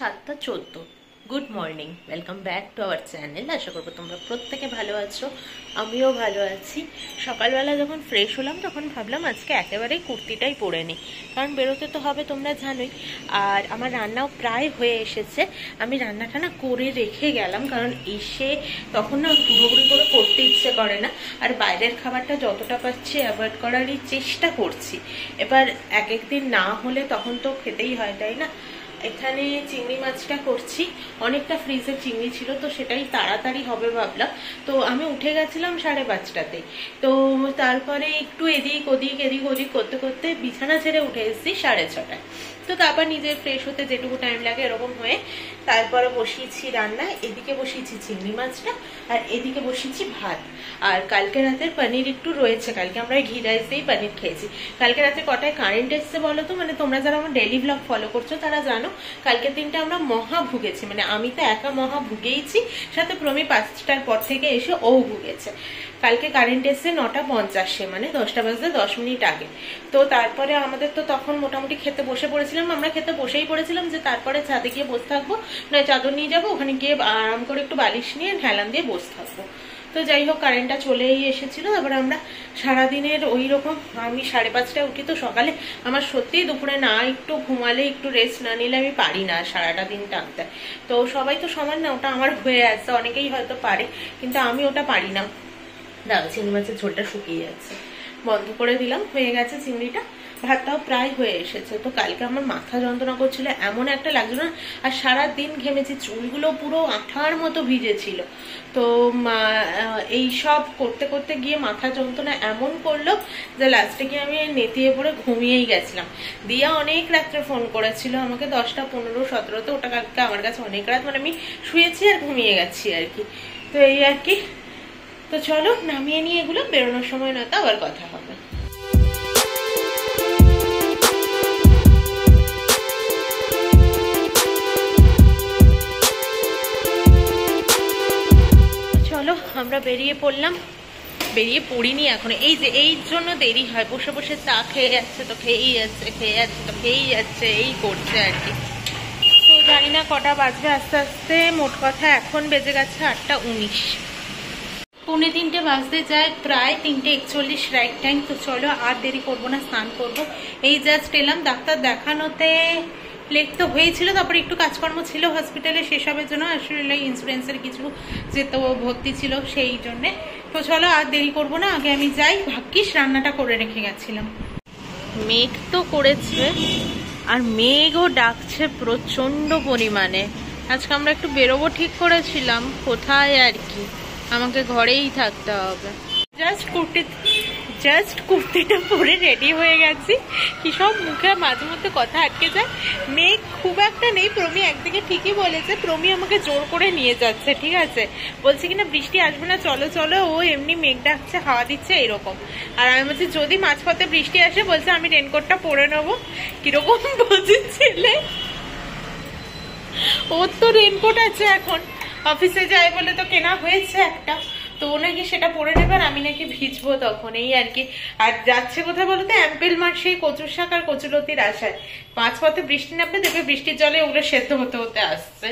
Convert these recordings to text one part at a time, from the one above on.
সাতটা চোদ্দ। Good morning welcome back to our channel আশা করব তোমরা প্রত্যেকে ভালো আছো। আমিও ভালো আছি। সকালবেলা যখন ফ্রেশ হলাম, তখন ভাবলাম আজকে একেবারেই কুর্তিটাই পরে নিই। কারণ বেরোতে তো হবে তোমরা জানোই। আর আমার রান্নাও প্রায় হয়ে এসেছে। আমি রান্নাটা না করে রেখে গেলাম, কারণ এসে তখন না পুরোপুরি করে করতে ইচ্ছে করে না। আর বাইরের খাবারটা যতটা পাচ্ছি অ্যাভয়েড করারই চেষ্টা করছি। এবার এক একদিন না হলে তখন তো খেতেই হয়, তাই না? এখানে চিংড়ি মাছটা করছি। অনেকটা ফ্রিজের চিংড়ি ছিল, তো সেটাই তাড়াতাড়ি হবে ভাবলাম। তো আমি উঠে গেছিলাম সাড়ে পাঁচটাতে। তো তারপরে একটু এদিক ওদিক এদিক ওদিক করতে করতে বিছানা ছেড়ে উঠে এসেছি সাড়ে ছটায়। তো তারপর নিজের ফ্রেশ হতে যেটুকু টাইম লাগে এরকম হয়ে তারপরে বসিয়েছি রান্না, এদিকে বসিয়েছি চিংড়ি মাছটা আর এদিকে বসিয়েছি ভাত। আর কালকে রাতের পনির একটু রয়েছে, কালকে আমরা ঘি রাইস দিয়েই পনির খেয়েছি। কালকে রাতে কটায় কারেন্ট এসছে বলো তো? মানে তোমরা যারা আমার ডেলি ব্লগ ফলো করছ তারা জানো, কালকের দিনটা আমরা মহা ভুগেছি। মানে আমি তো একা মহা ভুগেইছি, সাথে প্রমি পাঁচটার পর থেকে এসে ও ভুগেছে। কালকে কারেন্ট এসছে নটা পঞ্চাশে মানে দশটা বাজতে দশ মিনিট আগে। তো তারপরে আমাদের তো তখন মোটামুটি খেতে বসে পড়েছিলাম, আমরা খেতে বসেই পড়েছিলাম যে তারপরে ছাদে গিয়ে বসে থাকব, নয় চাদর নিয়ে যাব, ওখানে গিয়ে আরাম করে একটু বালিশ নিয়ে হেলান দিয়ে বসে থাকব। তো যাই হোক কারেন্টটা চলেই এসেছিল তারপরে আমরা সারাদিনের ওই রকম আমি সাড়ে পাঁচটায় উঠি তো সকালে, আমার সত্যিই দুপুরে না একটু ঘুমালে, একটু রেস্ট না নিলে আমি পারি না সারাটা দিন টানতে। তো সবাই তো সমান না, ওটা আমার হয়ে আছে, অনেকেই হয়তো পারে, কিন্তু আমি ওটা পারি না। দাও চিংড়ি মাছের ঝোলটা শুকিয়ে যাচ্ছে। বন্ধ করে দিলাম, হয়ে গেছে চিংড়িটা। ভাতটাও প্রায় হয়ে এসেছে। তো কালকে আমার মাথা যন্ত্রণা করছিল, এমন একটা লাগছিল না, আর সারা দিন ঘেমেছি, চুলগুলো পুরো আঠার মতো ভিজেছিল। তো এই সব করতে করতে গিয়ে মাথা যন্ত্রণা এমন করল যে লাস্টে গিয়ে আমি নেতিয়ে পড়ে ঘুমিয়েই গেছিলাম। দিয়া অনেক রাত্রে ফোন করেছিল, আমাকে দশটা পনেরো সতেরোতে, ওটা কালকে আমার কাছে অনেক রাত মানে আমি শুয়েছি আর ঘুমিয়ে গেছি আর কি। তো এই আর কি তো চলো, নামিয়ে নিয়ে এগুলো, বেরোনোর সময় নয়তো আবার কথা হবে। চলো, আমরা বেরিয়ে পড়লাম। বেরিয়ে পড়িনি এখন। এই যে, এই জন্য দেরি হয়। বসে বসে চা খেয়ে যাচ্ছে, তো খেয়েই যাচ্ছে, খেয়ে যাচ্ছে, তো খেয়েই যাচ্ছে, এই করছে আর কি। তো জানি না কটা বাজবে আস্তে আস্তে। মোট কথা এখন বেজে গেছে আটটা উনিশ। পৌনে তিনটে বাজতে যায়, প্রায় তিনটে একচল্লিশ রাইট টাইম তো চলো আর দেরি করব না, স্নান করব। এই জাস্ট এলাম, ডাক্তার দেখানোতে লেট তো হয়েছিল, তারপরে একটু কাজকর্ম ছিল হসপিটালে সেসবের জন্য আসলে ইন্স্যুরেন্সের কিছু যেত ভর্তি ছিল সেই জন্যে। তো চলো আর দেরি করব না, আগে আমি যাই, ভাগ্যিস রান্নাটা করে রেখে গেছিলাম। মেঘ তো করেছে, আর মেঘও ডাকছে প্রচণ্ড পরিমাণে। আজকে আমরা একটু বেরোবো, ঠিক করেছিলাম, কোথায় আর কি? আমাকে ঘরেই থাকতে হবে। জাস্ট কুর্তি জাস্ট কুর্তিটা পরে রেডি হয়ে গেছি। কি সব মুখে মাঝে মধ্যে কথা আটকে যায়। মেঘ খুব একটা নেই, প্রমি একদিকে ঠিকই বলেছে, প্রমি আমাকে জোর করে নিয়ে যাচ্ছে, ঠিক আছে? বলছে কিনা বৃষ্টি আসবে না, চলো চলো, ও এমনি মেঘ ডাকছে, হাওয়া দিচ্ছে, এরকম। আর আমি বলছি, যদি মাঝপথে বৃষ্টি আসে, বলছে, আমি রেনকোটটা পরে নেব। কীরকম বলছি ছেলে। ওর তো রেনকোট আছে এখন। অফিসে যায় বলে তো কেনা হয়েছে একটা। তো ও নাকি সেটা পরে নেবে আর আমি নাকি ভিজবো তখন এই আর কি। আর যাচ্ছে কোথায় বলতে অ্যাম্পেল মাঠ সেই কচুর শাক আর কচুলতির আশায়। পাঁচ পথে বৃষ্টি নামবে দেখবে বৃষ্টির জলে ওগুলো সেদ্ধ হতে হতে আসছে।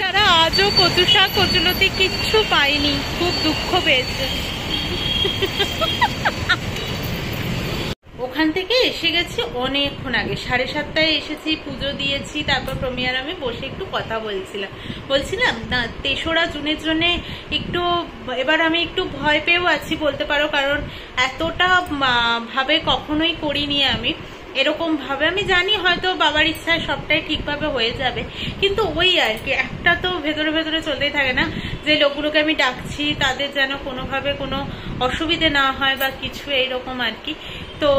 যারা আজও কচু শাক কচুলতি কিচ্ছু পায়নি, খুব দুঃখ পেয়েছে। ওখান থেকে এসে গেছি অনেকক্ষণ আগে। সাড়ে সাতটায় এসেছি, পুজো দিয়েছি, তারপর প্রমিয়ার আমি বসে একটু কথা বলছিলাম। বলছিলাম, না, তেসরা, জুনের জন্যে একটু, এবার আমি একটু ভয় পেয়েও আছি বলতে পারো, কারণ এতটা ভাবে কখনোই করিনি আমি। এরকম ভাবে আমি জানি হয়তো বাবার ইচ্ছায় সবটাই ঠিকভাবে হয়ে যাবে। কিন্তু ওই আর কি, একটা তো ভেতরে ভেতরে চলতেই থাকে না, যে লোকগুলোকে আমি ডাকছি, তাদের যেন কোনোভাবে কোনো অসুবিধে না হয় বা কিছু এইরকম আর কি। তো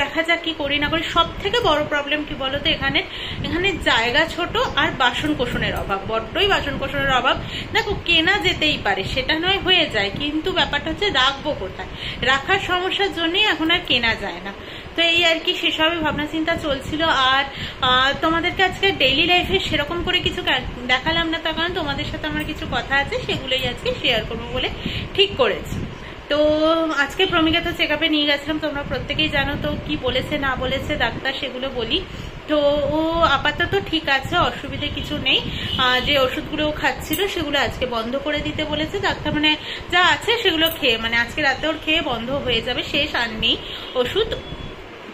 দেখা যাক কি করি না করি। সব থেকে বড় প্রবলেম কি বলতো? এখানে এখানে জায়গা ছোট আর বাসন কোষণের অভাব। বড্ডই বাসন কোষণের অভাব। দেখো, কেনা যেতেই পারে, সেটা নয় হয়ে যায়, কিন্তু ব্যাপারটা হচ্ছে রাখব কোথায়? রাখার সমস্যার জন্যই এখন আর কেনা যায় না। তো এই আর কি, সেসবে ভাবনা চিন্তা চলছিল। আর তোমাদেরকে আজকে ডেইলি লাইফে সেরকম করে কিছু দেখালাম না, তার কারণ তোমাদের সাথে আমার কিছু কথা আছে, সেগুলোই আজকে শেয়ার করব বলে ঠিক করেছি। তো আজকে প্রমিকা তো চেক আপে নিয়ে গেছিলাম, তোমরা প্রত্যেকেই জানো তো কি বলেছে, না বলেছে, ডাক্তার সেগুলো বলি। তো ও আপাতত ঠিক আছে, অসুবিধে কিছু নেই। যে ওষুধগুলো ও খাচ্ছিল সেগুলো আজকে বন্ধ করে দিতে বলেছে। ডাক্তার মানে যা আছে সেগুলো খেয়ে মানে আজকে রাতে ওর খেয়ে বন্ধ হয়ে যাবে, শেষ আর নেই ওষুধ।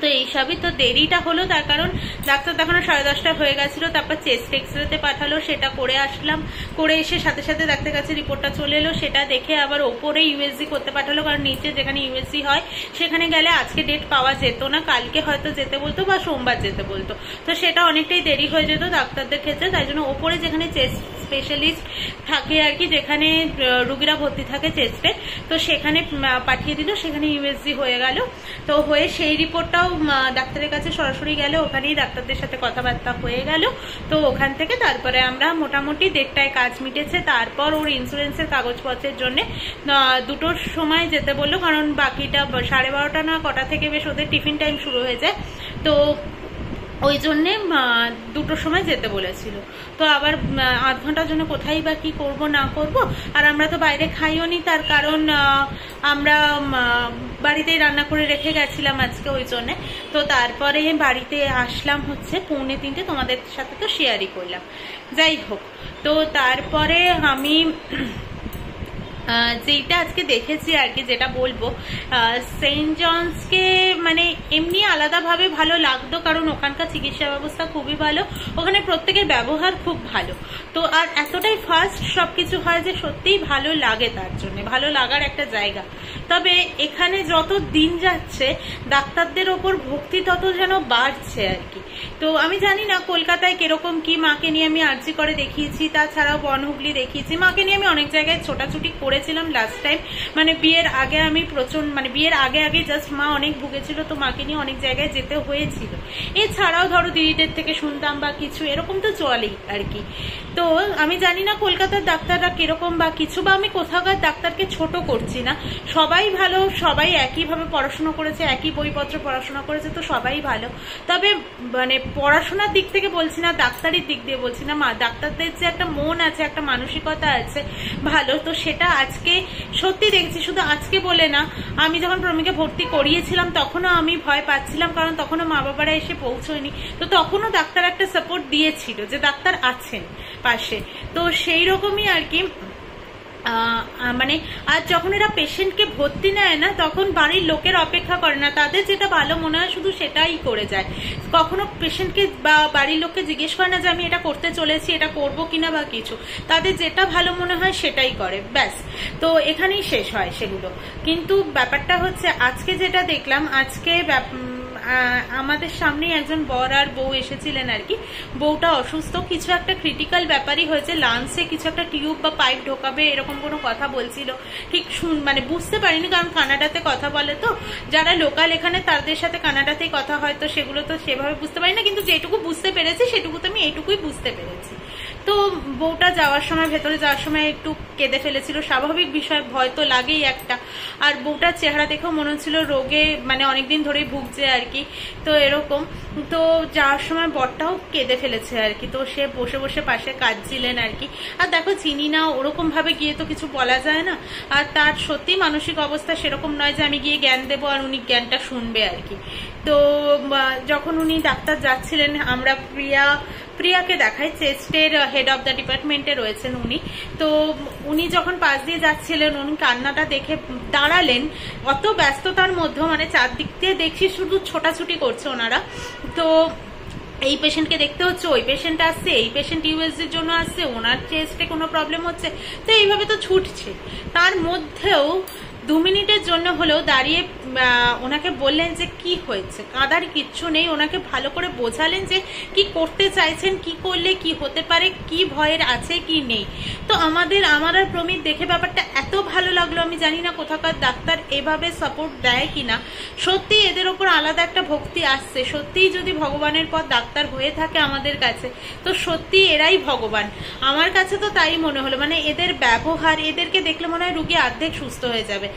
তো এইসবই তো দেরিটা হলো, তার কারণ ডাক্তার তখন সাড়ে দশটা হয়ে গেছিল, তারপর চেস্ট এক্স রেতে পাঠালো, সেটা করে আসলাম, করে এসে সাথে সাথে ডাক্তার কাছে রিপোর্টটা চলে এলো, সেটা দেখে আবার ওপরে ইউএসজি করতে পাঠালো, কারণ নিচে যেখানে ইউএসজি হয়, সেখানে গেলে আজকে ডেট পাওয়া যেত না, কালকে হয়তো যেতে বলতো বা সোমবার যেতে বলতো। তো সেটা অনেকটাই দেরি হয়ে যেত ডাক্তারদের ক্ষেত্রে, তাই জন্য ওপরে যেখানে চেস্ট স্পেশালিস্ট থাকে আর কি, যেখানে রুগীরা ভর্তি থাকে চেস্টে তো সেখানে পাঠিয়ে দিল, সেখানে ইউএসজি হয়ে গেল। তো হয়ে সেই রিপোর্টটাও ডাক্তারের কাছে সরাসরি গেল, ওখানেই ডাক্তারদের সাথে কথাবার্তা হয়ে গেল। তো ওখান থেকে তারপরে আমরা মোটামুটি দেড়টায় কাজ মিটেছে। তারপর ওর ইন্স্যুরেন্সের কাগজপত্রের জন্য দুটোর সময় যেতে বলল, কারণ বাকিটা, সাড়ে বারোটা না, কটা থেকে বেশ ওদের টিফিন টাইম শুরু হয়ে যায়। তো ওই জন্যে দুটোর সময় যেতে বলেছিল। তো আবার আধ ঘণ্টার জন্য কোথায় বা কি করব, না করব, আর আমরা তো বাইরে খাইও নি, তার কারণ আমরা বাড়িতেই রান্না করে রেখে গেছিলাম আজকে ওই জন্যে। তো তারপরে বাড়িতে আসলাম হচ্ছে পৌনে তিনটে, তোমাদের সাথে তো শেয়ারই করলাম। যাই হোক, তো তারপরে আমি যেটা আজকে দেখেছি আর কি, যেটা বলব সেন্ট জনসকে মানে এমনি আলাদাভাবে ভালো লাগতো, কারণ ওখানকার চিকিৎসা ব্যবস্থা খুবই ভালো, ওখানে প্রত্যেকের ব্যবহার খুব ভালো। তো আর এতটাই ফাস্ট সবকিছু হয় যে সত্যিই ভালো লাগে তার জন্য, ভালো লাগার একটা জায়গা। তবে এখানে যত দিন যাচ্ছে, ডাক্তারদের ওপর ভক্তি তত যেন বাড়ছে আর কি। তো আমি জানি না কলকাতায় কীরকম কি মাকে নিয়ে আমি আর্জি করে দেখিয়েছি, তাছাড়াও বনহুগলি দেখিয়েছি, মাকে নিয়ে আমি অনেক জায়গায় ছোটাছুটি করেছিলাম লাস্ট টাইম মানে বিয়ের আগে আমি প্রচণ্ড মানে বিয়ের আগে আগে জাস্ট মা অনেক ভুগেছিল, তো মাকে নিয়ে অনেক জায়গায় যেতে হয়েছিল। এছাড়াও ধরো দিদিদের থেকে শুনতাম বা কিছু, এরকম তো চলেই আর কি। তো আমি জানি না কলকাতার ডাক্তাররা কীরকম বা কিছু বা আমি কোথাকার ডাক্তারকে ছোট করছি না। সবাই ভালো, সবাই একইভাবে পড়াশোনা করেছে, একই বইপত্র পড়াশোনা করেছে, তো সবাই ভালো। তবে মানে পড়াশোনার দিক থেকে বলছি না, ডাক্তারির দিক দিয়ে বলছি না। মা ডাক্তারদের যে একটা মন আছে, একটা মানসিকতা আছে, ভালো। তো সেটা আজকে সত্যি দেখছি, শুধু আজকে বলে না, আমি যখন প্রমীকে ভর্তি করিয়েছিলাম, তখনও আমি ভয় পাচ্ছিলাম, কারণ তখনও মা বাবারা এসে পৌঁছয়নি। তো তখনও ডাক্তার একটা সাপোর্ট দিয়েছিল যে, ডাক্তার আছেন পাশে। তো সেই রকমই আর কি মানে আর যখন এরা পেশেন্টকে ভর্তি নেয় না, তখন বাড়ির লোকের অপেক্ষা করে না। তাদের যেটা ভালো মনে হয়, শুধু সেটাই করে যায়। কখনো পেশেন্টকে বা বাড়ির লোককে জিজ্ঞেস করে না যে, আমি এটা করতে চলেছি, এটা করব কিনা বা কিছু? তাদের যেটা ভালো মনে হয়, সেটাই করে। ব্যাস। তো এখানেই শেষ হয় সেগুলো। কিন্তু ব্যাপারটা হচ্ছে, আজকে যেটা দেখলাম, আজকে আমাদের সামনেই একজন বর আর বউ এসেছিলেন আর কি। বউটা অসুস্থ, কিছু একটা ক্রিটিক্যাল ব্যাপারই হয়েছে লাংসে কিছু একটা টিউব বা পাইপ ঢোকাবে, এরকম কোনো কথা বলছিল। ঠিক শুন মানে বুঝতে পারিনি, কারণ কানাডাতে কথা বলে তো। যারা লোকাল এখানে তাদের সাথে কানাডাতেই কথা হয়, তো সেগুলো তো সেভাবে বুঝতে পারি না, কিন্তু যেটুকু বুঝতে পেরেছি, সেটুকু তো আমি এইটুকুই বুঝতে পেরেছি। তো বউটা যাওয়ার সময়, ভেতরে যাওয়ার সময় একটু কেঁদে ফেলেছিল। স্বাভাবিক বিষয়, ভয় তো লাগেই একটা। আর বউটার চেহারা দেখেও মনে হচ্ছিল রোগে মানে অনেকদিন ধরেই ভুগছে আর কি। তো এরকম। তো যাওয়ার সময় বরটাও কেঁদে ফেলেছে আর কি। তো সে বসে বসে পাশে কাঁদছিলেন আর কি। আর দেখো, চিনি না ওরকম ভাবে গিয়ে তো কিছু বলা যায় না। আর তার সত্যি মানসিক অবস্থা সেরকম নয় যে আমি গিয়ে জ্ঞান দেবো আর উনি জ্ঞানটা শুনবে আর কি। তো যখন উনি ডাক্তার যাচ্ছিলেন, আমরা প্রিয়া প্রিয়াকে দেখায় চেস্টের হেড অফ দ্য ডিপার্টমেন্টে রয়েছেন উনি। তো উনি যখন পাশ দিয়ে যাচ্ছিলেন, উনি কান্নাটা দেখে দাঁড়ালেন। অত ব্যস্ততার মধ্যে মানে চারদিক দিয়ে দেখছি শুধু ছোটাছুটি করছে ওনারা। তো এই পেশেন্টকে দেখতে হচ্ছে, ওই পেশেন্ট আসছে, এই পেশেন্ট ইউএসজির জন্য আসছে, ওনার চেস্টে কোনো প্রবলেম হচ্ছে? তো এইভাবে তো ছুটছে। তার মধ্যেও দু মিনিটের জন্য হলেও দাঁড়িয়ে ওনাকে বললেন যে কি হয়েছে, কাদার কিচ্ছু নেই, ওনাকে ভালো করে বোঝালেন যে কি করতে চাইছেন, কি করলে কি হতে পারে, কি ভয়ের আছে, কি নেই। তো আমাদের, আমার আর প্রমিত দেখে ব্যাপারটা এত ভালো লাগল, আমি জানি না কোথাকার ডাক্তার এভাবে সাপোর্ট দেয় কি না সত্যি এদের ওপর আলাদা একটা ভক্তি আসছে, সত্যিই যদি ভগবানের পর ডাক্তার হয়ে থাকে আমাদের কাছে, তো সত্যি এরাই ভগবান। আমার কাছে তো তাই মনে হলো মানে এদের ব্যবহার, এদেরকে দেখলে মনে হয় রুগী অর্ধেক সুস্থ হয়ে যাবে।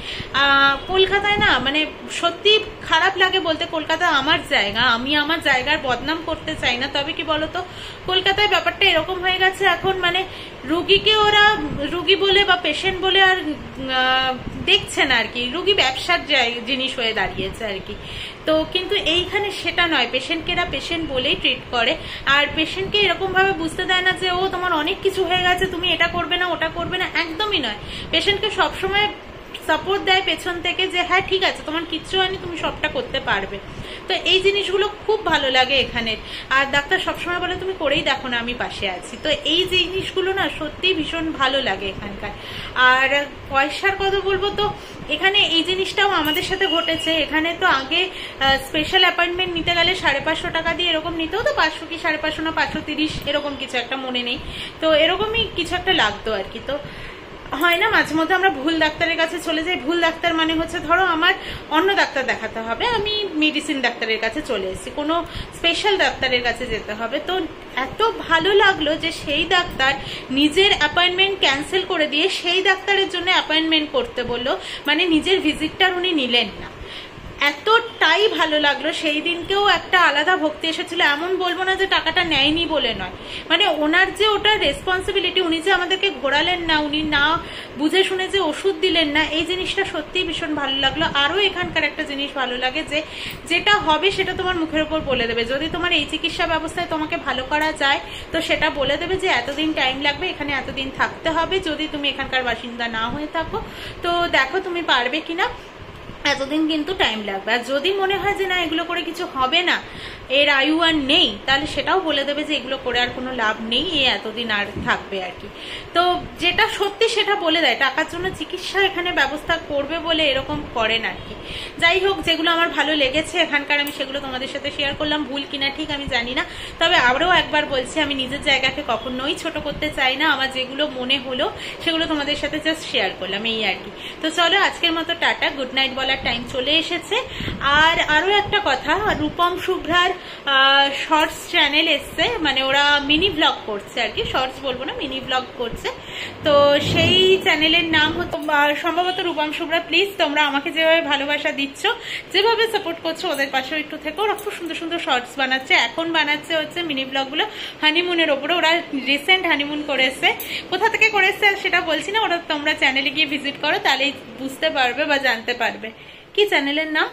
কলকাতায় না মানে সত্যি খারাপ লাগে বলতে কলকাতা আমার জায়গা। আমি আমার জায়গার বদনাম করতে চাই না। তবে কি বলতো, কলকাতায় ব্যাপারটা এরকম হয়ে গেছে এখন মানে রুগীকে ওরা, রুগী বলে বা পেশেন্ট বলে আর দেখছে না আর কি। রুগী ব্যবসার জিনিস হয়ে দাঁড়িয়েছে আর কি। তো কিন্তু এইখানে সেটা নয়। পেশেন্টকে এরা পেশেন্ট বলেই ট্রিট করে। আর পেশেন্টকে এরকমভাবে বুঝতে দেয় না যে, ও, তোমার অনেক কিছু হয়ে গেছে, তুমি এটা করবে না, ওটা করবে না। একদমই নয়। পেশেন্টকে সবসময় সাপোর্ট দেয় পেছন থেকে যে হ্যাঁ ঠিক আছে, তোমার কিচ্ছু হয়নি, তুমি সবটা করতে পারবে। তো এই জিনিসগুলো খুব ভালো লাগে এখানে। আর ডাক্তার সবসময় বলে, তুমি করেই দেখো না, আমি পাশে আছি। তো এই জিনিসগুলো না সত্যিই ভীষণ ভালো লাগে এখানকার। আর পয়সার কথা বলব তো, এখানে এই জিনিসটাও আমাদের সাথে ঘটেছে। এখানে তো আগে স্পেশাল অ্যাপয়েন্টমেন্ট নিতে গেলে সাড়ে পাঁচশো টাকা দিয়ে এরকম নিতে হতো পাঁচশো কি সাড়ে পাঁচশো না, পাঁচশো তিরিশ এরকম কিছু একটা মনে নেই। তো এরকমই কিছু একটা লাগতো আর কি। তো হয় না, মাঝে মধ্যে আমরা ভুল ডাক্তারের কাছে চলে যাই। ভুল ডাক্তার মানে হচ্ছে, ধরো আমার অন্য ডাক্তার দেখাতে হবে, আমি মেডিসিন ডাক্তারের কাছে চলে এসেছি। কোনো স্পেশাল ডাক্তারের কাছে যেতে হবে। তো এত ভালো লাগল যে সেই ডাক্তার নিজের অ্যাপয়েন্টমেন্ট ক্যান্সেল করে দিয়ে সেই ডাক্তারের জন্য অ্যাপয়েন্টমেন্ট করতে বলল। মানে নিজের ভিজিটটার উনি নিলেন না। এতটাই ভালো লাগল, সেই দিনকেও একটা আলাদা ভক্তি এসেছিল। এমন বলব না যে টাকাটা নেয়নি বলে নয়। মানে ওনার যে ওটার রেসপন্সিবিলিটি উনি যে আমাদেরকে ঘোরালেন না, উনি না বুঝে শুনে যে ওষুধ দিলেন না, এই জিনিসটা সত্যিই ভীষণ ভালো লাগল। আরও এখানকার একটা জিনিস ভালো লাগে যে, যেটা হবে সেটা তোমার মুখের ওপর বলে দেবে। যদি তোমার এই চিকিৎসা ব্যবস্থায় তোমাকে ভালো করা যায়, তো সেটা বলে দেবে যে এতদিন টাইম লাগবে, এখানে এতদিন থাকতে হবে। যদি তুমি এখানকার বাসিন্দা না হয়ে থাকো, তো দেখো তুমি পারবে কিনা। এতদিন কিন্তু টাইম লাগবে। আর যদি মনে হয় যে না, এগুলো করে কিছু হবে না, এর আয়ু আর নেই, তাহলে সেটাও বলে দেবে যে এগুলো করে আর কোনো লাভ নেই, এ এতদিন আর থাকবে আর কি। তো যেটা সত্যি সেটা বলে দেয়, টাকার জন্য চিকিৎসা এখানে ব্যবস্থা করবে বলে এরকম করেন আর কি। যাই হোক, যেগুলো আমার ভালো লেগেছে এখানকার, আমি সেগুলো তোমাদের সাথে শেয়ার করলাম। ভুল কিনা ঠিক আমি জানি না। তবে আবারও একবার বলছি, আমি নিজের জায়গাকে কখনোই ছোট করতে চাই না। আমার যেগুলো মনে হলো, সেগুলো তোমাদের সাথে জাস্ট শেয়ার করলাম, এই আর কি। তো চলো, আজকের মতো টাটা গুড নাইট বলার টাইম চলে এসেছে। আর আরও একটা কথা রূপম শুভ্রার শর্টস চ্যানেল এসছে মানে ওরা মিনি ব্লগ করছে আর কি শর্টস বলব না মিনি ব্লগ করছে। তো সেই চ্যানেলের নাম হতো সম্ভবত রূপম শুভ্রা প্লিজ তোমরা আমাকে যেভাবে ভালোবাসা দিচ্ছ, যেভাবে সাপোর্ট করছ ওদের পাশেও একটু থেকে। ওরা খুব সুন্দর সুন্দর শর্টস বানাচ্ছে, এখন বানাচ্ছে হচ্ছে মিনি ব্লগগুলো হানিমুনের ওপরে ওরা রিসেন্ট হানিমুন করেছে। কোথা থেকে করেছে সেটা বলছি না, ওরা তোমরা চ্যানেলে গিয়ে ভিজিট করো, তাহলেই বুঝতে পারবে বা জানতে পারবে। কি চ্যানেলের নাম?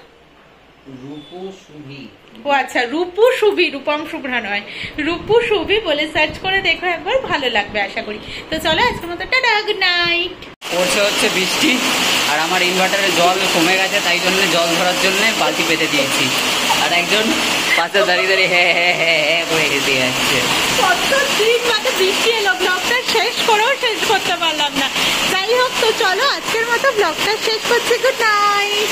ও আচ্ছা রূপু সুবি রূপম শুভ্রা নয়। রূপু সুবি বলে সার্চ করে দেখো একবার ভালো লাগবে আশা করি। তো চলো আজকের মতো টাটা গুড নাইট পড়ছে হচ্ছে বৃষ্টি আর আমার ইনভার্টারে জল কমে গেছে তাই জন্য জল ধরার জন্য বালতি পেতে দিয়েছি। আর একজন পাশে দাঁড়িয়ে দাঁড়িয়ে হ্যাঁ হ্যাঁ হ্যাঁ হ্যাঁ করে হেঁটে যাচ্ছে। বাদে বৃষ্টি এলো ব্লগটা শেষ করেও শেষ করতে পারলাম না। যাই হোক তো চলো আজকের মতো ব্লগটা শেষ করছি গুড নাইট